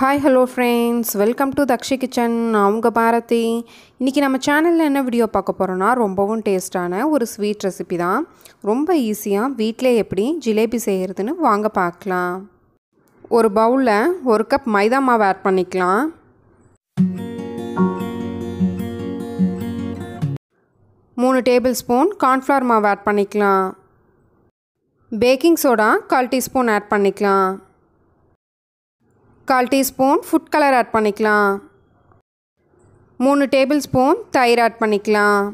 Hi hello friends welcome to Dakshi kitchen நான் உங்கள் பாரதி. இன்றைக்கி நம்ம சேனலில் என்ன வீடியோ பார்க்க போகிறோன்னா ரொம்பவும் டேஸ்ட்டான ஒரு ஸ்வீட் ரெசிபி தான். ரொம்ப ஈஸியாக வீட்டிலே எப்படி ஜிலேபி செய்கிறதுன்னு வாங்க பார்க்கலாம். ஒரு பவுலில் ஒரு கப் மைதா மாவு ஆட் பண்ணிக்கலாம். மூணு டேபிள் ஸ்பூன் கார்ன்ஃப்ளவர் மாவு ஆட் பண்ணிக்கலாம். பேக்கிங் சோடா கால் டீஸ்பூன் ஆட் பண்ணிக்கலாம். கால் டீஸ்பூன் ஃபுட் கலர் ஆட் பண்ணிக்கலாம். மூணு டேபிள் ஸ்பூன் தயிர் ஆட் பண்ணிக்கலாம்.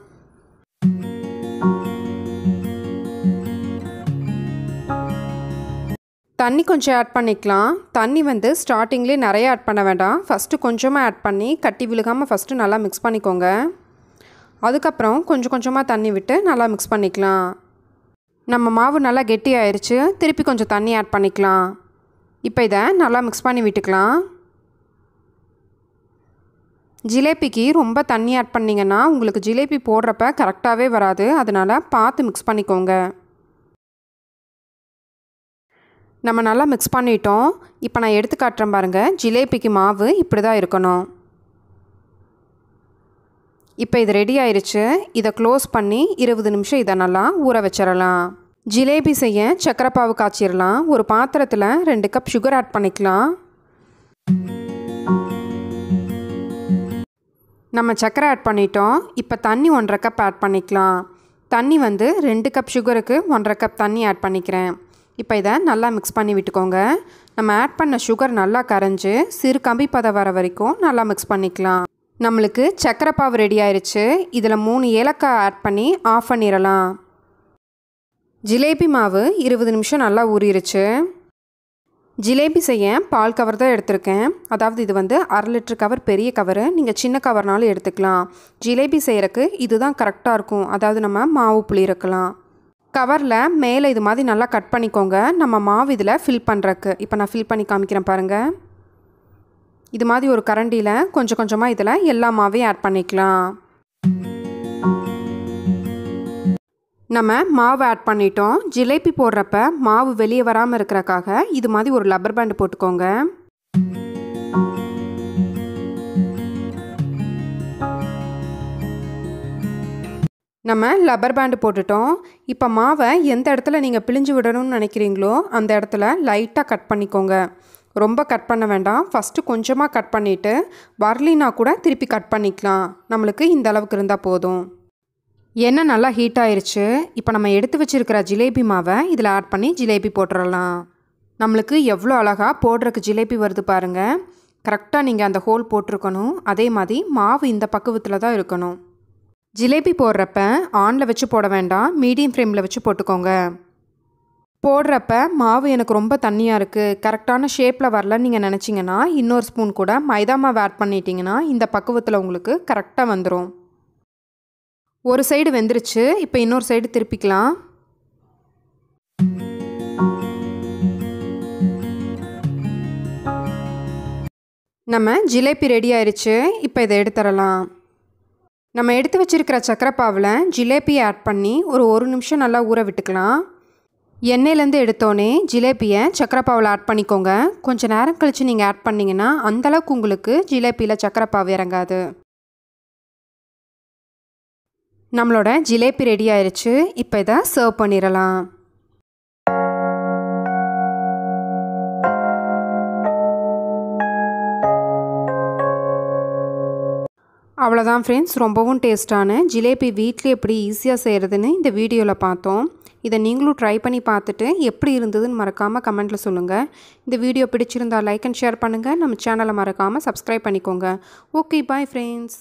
தண்ணி கொஞ்சம் ஆட் பண்ணிக்கலாம். தண்ணி வந்து ஸ்டார்டிங்லேயே நிறைய ஆட் பண்ண வேண்டாம். ஃபஸ்ட்டு கொஞ்சமாக ஆட் பண்ணி கட்டி விழுகாமல் ஃபஸ்ட்டு நல்லா மிக்ஸ் பண்ணிக்கோங்க. அதுக்கப்புறம் கொஞ்சம் கொஞ்சமாக தண்ணி விட்டு நல்லா மிக்ஸ் பண்ணிக்கலாம். நம்ம மாவு நல்லா கெட்டி ஆயிடுச்சு திருப்பி கொஞ்சம் தண்ணி ஆட் பண்ணிக்கலாம். இப்போ இதை நல்லா மிக்ஸ் பண்ணி விட்டுக்கலாம். ஜிலேபிக்கு ரொம்ப தண்ணி ஆட் பண்ணிங்கன்னா உங்களுக்கு ஜிலேபி போடுறப்ப கரெக்டாகவே வராது. அதனால் பார்த்து மிக்ஸ் பண்ணிக்கோங்க. நம்ம நல்லா மிக்ஸ் பண்ணிட்டோம். இப்போ நான் எடுத்து காட்டுறேன் பாருங்கள் ஜிலேபிக்கு மாவு இப்படி தான் இருக்கணும். இப்போ இது ரெடி ஆயிடுச்சு இதை க்ளோஸ் பண்ணி இருபது நிமிஷம் இதை நல்லா ஊற வச்சிடலாம். ஜிலேபி செய்ய சக்கரை பாவு காய்ச்சிடலாம் ஒரு பாத்திரத்தில் ரெண்டு கப் சுகர் ஆட் பண்ணிக்கலாம். நம்ம சக்கரை ஆட் பண்ணிட்டோம். இப்போ தண்ணி ஒன்றரை கப் ஆட் பண்ணிக்கலாம். தண்ணி வந்து ரெண்டு கப் சுகருக்கு ஒன்றரை கப் தண்ணி ஆட் பண்ணிக்கிறேன். இப்போ இதை நல்லா மிக்ஸ் பண்ணி விட்டுக்கோங்க. நம்ம ஆட் பண்ண சுகர் நல்லா கரைஞ்சி சிறு கம்பி பதம் வர வரைக்கும் நல்லா மிக்ஸ் பண்ணிக்கலாம். நம்மளுக்கு சக்கரை பாவு ரெடி ஆயிடுச்சு இதில் மூணு ஏலக்காய் ஆட் பண்ணி ஆஃப் பண்ணிடலாம் ஜிலேபி மாவு இருபது நிமிஷம் நல்லா ஊறிடுச்சு ஜிலேபி செய்ய பால் கவர் தான் எடுத்திருக்கேன். அதாவது இது வந்து அரை லிட்டர் கவர் பெரிய கவரு. நீங்கள் சின்ன கவர்னாலும் எடுத்துக்கலாம். ஜிலேபி செய்கிறக்கு இதுதான் கரெக்டாக இருக்கும். அதாவது நம்ம மாவு புளியிருக்கலாம் கவரில் மேலே இது மாதிரி நல்லா கட் பண்ணிக்கோங்க. நம்ம மாவு இதில் ஃபில் பண்ணுறக்கு இப்போ நான் ஃபில் பண்ணி காமிக்கிறேன் பாருங்கள் இது மாதிரி ஒரு கரண்டியில் கொஞ்சம் கொஞ்சமாக இதில் எல்லா மாவையும் ஆட் பண்ணிக்கலாம். நம்ம மாவு ஆட் பண்ணிட்டோம். ஜிலேபி போடுறப்ப மாவு வெளியே வராமல் இருக்கிறக்காக இது மாதிரி ஒரு லப்பர் பேண்டு போட்டுக்கோங்க. நம்ம லப்பர் பேண்டு போட்டுட்டோம். இப்போ மாவை எந்த இடத்துல நீங்கள் பிழிஞ்சு விடணும்னு நினைக்கிறீங்களோ அந்த இடத்துல லைட்டாக கட் பண்ணிக்கோங்க. ரொம்ப கட் பண்ண வேண்டாம். ஃபஸ்ட்டு கொஞ்சமாக கட் பண்ணிவிட்டு வரலினா கூட திருப்பி கட் பண்ணிக்கலாம். நம்மளுக்கு இந்த அளவுக்கு இருந்தால் போதும். எண்ணெய் நல்லா ஹீட் ஆயிடுச்சு இப்போ நம்ம எடுத்து வச்சுருக்கிற ஜிலேபி மாவை இதில் ஆட் பண்ணி ஜிலேபி போட்டுடலாம் நம்மளுக்கு எவ்வளோ அழகாக போடுறக்கு ஜிலேபி வருது பாருங்கள் கரெக்டாக நீங்கள் அந்த ஹோல் போட்டிருக்கணும். அதே மாதிரி மாவு இந்த பக்குவத்தில் தான் இருக்கணும். ஜிலேபி போடுறப்ப ஆனில் வச்சு போட வேண்டாம். மீடியம் ஃப்ளேமில் வச்சு போட்டுக்கோங்க. போடுறப்ப மாவு எனக்கு ரொம்ப தண்ணியாக இருக்குது கரெக்டான ஷேப்பில் வரலன்னு நீங்கள் நினச்சிங்கன்னா இன்னொரு ஸ்பூன் கூட மைதா மாவு ஆட் பண்ணிட்டீங்கன்னா இந்த பக்குவத்தில் உங்களுக்கு கரெக்டாக வந்துடும் ஒரு சைடு வெந்துருச்சு இப்போ இன்னொரு சைடு திருப்பிக்கலாம். நம்ம ஜிலேபி ரெடி ஆயிடுச்சு இப்போ இதை எடுத்துடலாம். நம்ம எடுத்து வச்சுருக்கிற சக்கரைப்பாவில் ஜிலேபியை ஆட் பண்ணி ஒரு ஒரு நிமிஷம் நல்லா ஊற விட்டுக்கலாம். எண்ணெயிலேருந்து எடுத்தோடனே ஜிலேபியை சக்கரைப்பாவில் ஆட் பண்ணிக்கோங்க. கொஞ்சம் நேரம் கழித்து நீங்கள் ஆட் பண்ணிங்கன்னா அந்தளவுக்கு உங்களுக்கு ஜிலேபியில் சக்கரைப்பாவு இறங்காது. நம்மளோட ஜிலேபி ரெடி ஆயிடுச்சு இப்போ இதை சர்வ் பண்ணிடலாம் அவ்வளோதான் ஃப்ரெண்ட்ஸ் ரொம்பவும் டேஸ்ட்டான ஜிலேபி வீட்டில் எப்படி ஈஸியாக செய்கிறதுன்னு இந்த வீடியோவில் பார்த்தோம். இதை நீங்களும் ட்ரை பண்ணி பார்த்துட்டு எப்படி இருந்ததுன்னு மறக்காமல் கமெண்ட்டில் சொல்லுங்கள் இந்த வீடியோ பிடிச்சிருந்தா லைக் அண்ட் ஷேர் பண்ணுங்கள் நம்ம சேனலை மறக்காமல் சப்ஸ்கிரைப் பண்ணிக்கோங்க. Okay bye friends